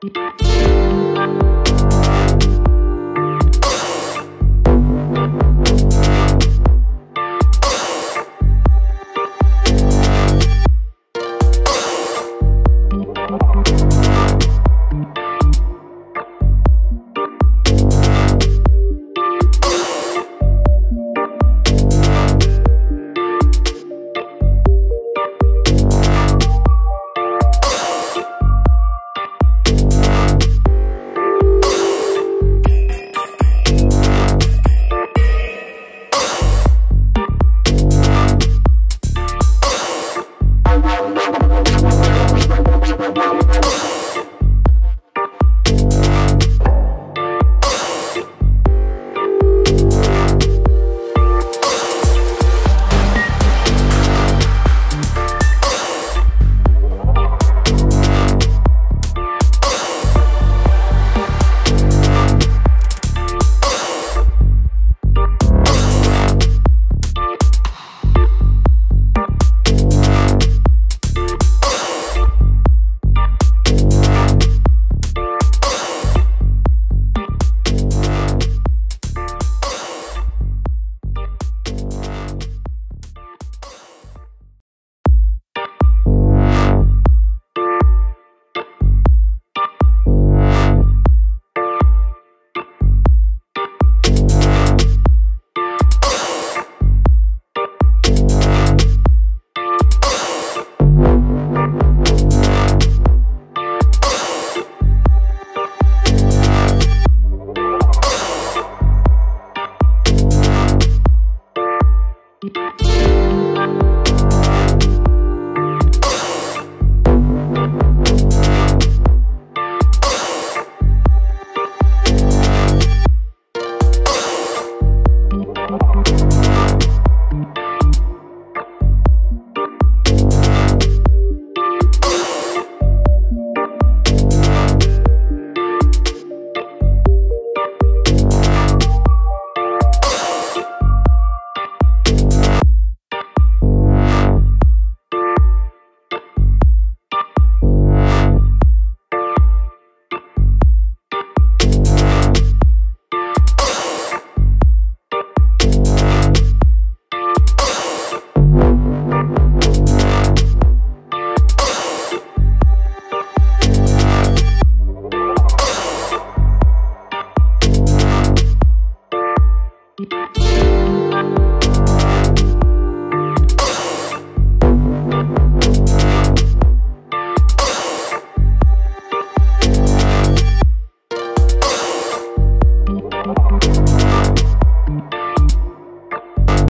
うん